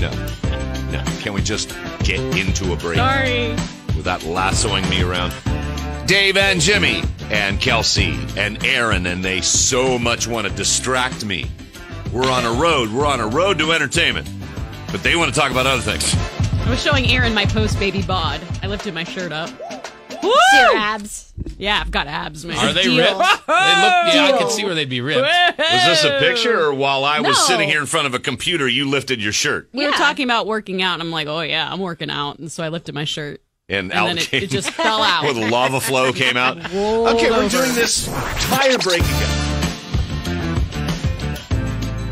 No. No. Can we just get into a break Sorry. without lassoing me around? Dave and Jimmy and Kelsey and Aaron, and they so much want to distract me. We're on a road. We're on a road to entertainment. But they want to talk about other things. I was showing Aaron my post baby bod. I lifted my shirt up. Woo! See your abs. Yeah, I've got abs, man. Are they Deal. ripped? They look. Yeah, I Deal. can see where they'd be ripped. Was this a picture, or while I was No. sitting here in front of a computer, you lifted your shirt? We were Yeah. talking about working out, and I'm like, oh yeah, I'm working out, and so I lifted my shirt, And, and out then it, came it just fell out. with lava flow came out. Rolled Okay, we're over. doing this tire break again.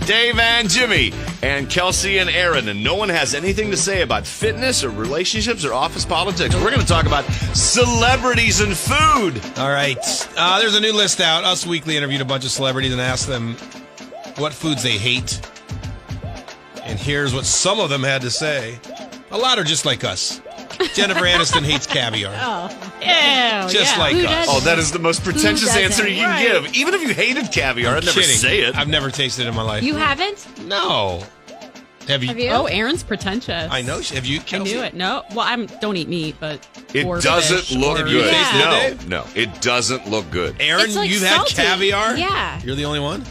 Dave and Jimmy and Kelsey and Aaron, and no one has anything to say about fitness or relationships or office politics. We're going to talk about celebrities and food. All right. Uh, there's a new list out. Us Weekly interviewed a bunch of celebrities and asked them what foods they hate. And here's what some of them had to say. A lot are just like us. Jennifer Aniston hates caviar. Oh, Ew, just yeah. like Who us. does? Oh, that is the most pretentious doesn't? answer you can Right. give. Even if you hated caviar, I'd never Kidding. say it. I've never tasted it in my life. You haven't? no. Have you? Have you? Oh, Aaron's pretentious. I know. Have you? I Kelsey? knew it. No, well, I'm don't eat meat, but It or doesn't fish look or- good. tasted it, No, Dave? no, it doesn't look good. Aaron, It's like you've salty. had caviar. Yeah. You're the only one.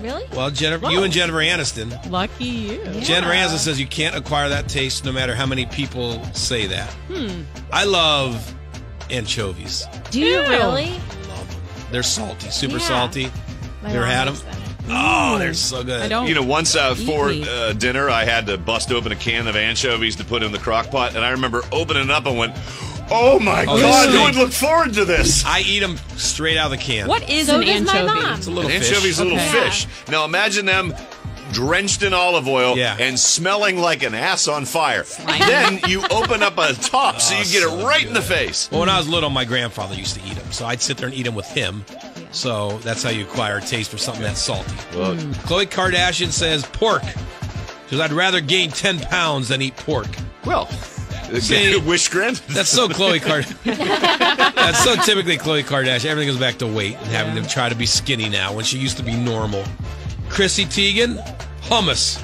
Really? Well, Jennifer, you and Jennifer Aniston. Lucky you. Jennifer Aniston says you can't acquire that taste no matter how many people say that. Hmm. I love anchovies. Do you Ew. really? Love them. They're salty, super Yeah. salty. My You ever mom had them? them. Oh, they're so good. I don't. You know, once uh, for uh, dinner, I had to bust open a can of anchovies to put in the crock pot, and I remember opening it up and went, "Oh my Oh, god, who would look forward to this?" I eat them straight out of the can. What is So an does my anchovy? mom. It's a little An fish. anchovy's a little Okay. fish. Now imagine them drenched in olive oil Yeah. and smelling like an ass on fire. then you open up a top so you get Oh, so it right in the face. Well, when I was little, my grandfather used to eat them, so I'd sit there and eat them with him. So that's how you acquire a taste for something that's salty. Well, Khloe Kardashian says pork. Because I'd rather gain 10 pounds than eat pork. well See, wish granted. That's so Khloe Kardashian. that's so typically Khloe Kardashian. Everything goes back to weight and having to try to be skinny now when she used to be normal. Chrissy Teigen, hummus.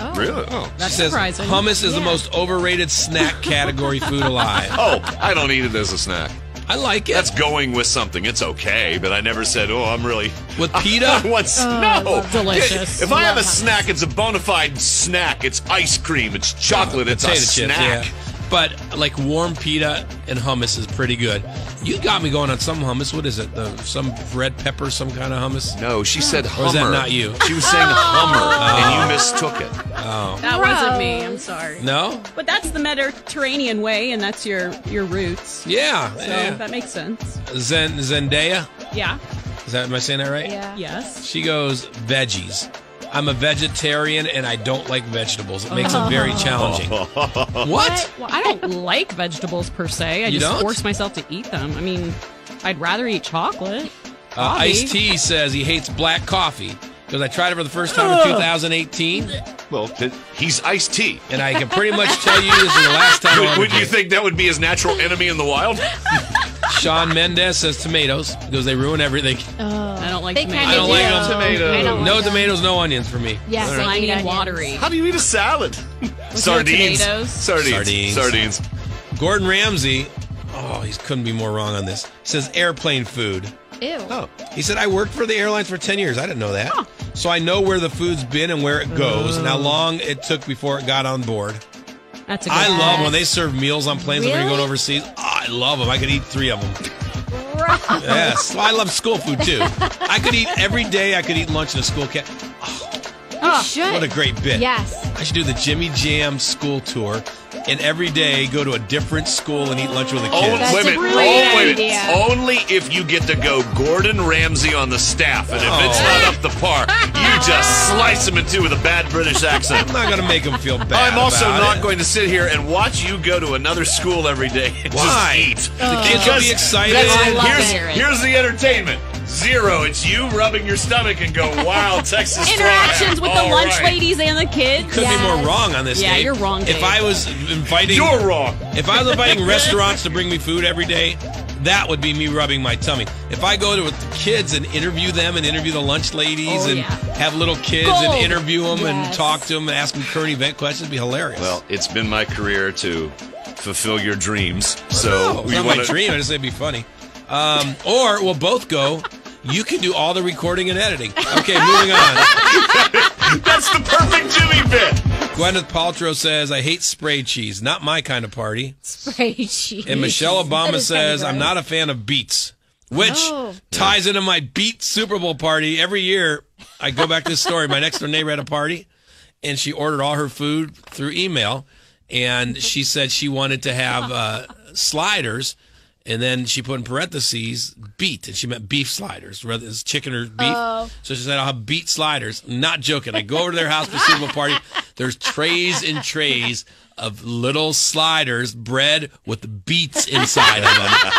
Oh. really. Oh. That's She says surprising. hummus is the most overrated snack category food alive. Oh, I don't eat it as a snack. I like it. That's going with something. It's okay, but I never said, "Oh, I'm really." With pita? I want s- oh, no. Delicious. If I have a hummus. snack, it's a bona fide snack. It's ice cream. It's chocolate. it's a Potato chips, snack. yeah. But like warm pita and hummus is pretty good. You got me going on some hummus. What is it? The, some red pepper, some kind of hummus? No, she said Hummer. Or is that not you? She was saying Hummer, and you oh. mistook it. Oh. That wasn't me. I'm sorry. No? But that's the Mediterranean way, and that's your your roots. Yeah. So yeah. that makes sense. Zen, Zendaya? Yeah. Is that, am I saying that right? Yeah. Yes. She goes, veggies. I'm a vegetarian and I don't like vegetables. It makes it very challenging. what? Well, I don't like vegetables per se. I You just don't? force myself to eat them. I mean, I'd rather eat chocolate. Uh, Bobby. Ice T says he hates black coffee because I tried it for the first time in 2018, Well, he's iced tea. and I can pretty much tell you this is the last time. Would, ever would you think that would be his natural enemy in the wild? Shawn Mendes says tomatoes because they ruin everything. Oh. I don't like They tomatoes. I don't do. like them. Tomatoes. I don't No like them. tomatoes, no onions for me. Yes, I Slimy eat and watery. How do you eat a salad? Sardines. Sardines. Sardines. Sardines. Gordon Ramsay, oh, he couldn't be more wrong on this. Says airplane food. Ew. Oh. He said, I worked for the airlines for 10 years. I didn't know that. So I know where the food's been and where it goes and how oh. long it took before it got on board. That's a good I one. love when they serve meals on planes when you're going overseas. Oh, I love them. I could eat three of them. Yes. Well, I love school food too. I could eat every day. I could eat lunch in a school cat. You oh. should. What a great bit. Yes. I should do the Jimmy Jam school tour and every day go to a different school and eat lunch with the Oh, kids. That's wait a a minute. great oh, wait a minute. idea. Only if you get to go Gordon Ramsay on the staff, and if it's Oh. not up to par, you just slice him in two with a bad British accent. I'm not going to make them feel bad. I'm also about not it. going to sit here and watch you go to another school every day and Why? just eat. The kids will be excited. that's- I love here's, to hear it. here's the entertainment. Zero. It's you rubbing your stomach and go, wow, Texas. Interactions with the All lunch right. ladies and the kids. Could be more wrong on this. Yeah, Dave. you're wrong, If I was inviting, You're wrong. if I was inviting restaurants to bring me food every day, that would be me rubbing my tummy. If I go to the kids and interview them and interview the lunch ladies Oh, and yeah. have little kids Gold. and interview them and Yes. talk to them and ask them current event questions, it'd be hilarious. Well, it's been my career to fulfill your dreams. no, So it's we not want my dream. I just say it'd be funny. Um, or we'll both go. You can do all the recording and editing. Okay, moving on. That's the perfect Jimmy bit. Gwyneth Paltrow says, I hate spray cheese. Not my kind of party. Spray cheese. And Michelle Obama That is kinda says, I'm not a fan of beets, which Oh. ties into my beet Super Bowl party. Every year, I go back to this story. My next door neighbor had a party, and she ordered all her food through email. And she said she wanted to have uh, sliders. And then she put in parentheses beet, and she meant beef sliders, rather than chicken or beef. Oh. So she said, I'll have beet sliders. Not joking. I go over to their house for Super Bowl party. There's trays and trays of little sliders, bread with beets inside of them.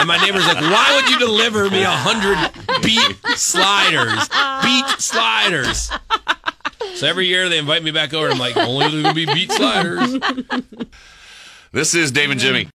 And my neighbor's like, why would you deliver me a hundred beet sliders? Beet sliders. So every year they invite me back over. I'm like, only there's gonna be beet sliders. This is Dave and Jimmy.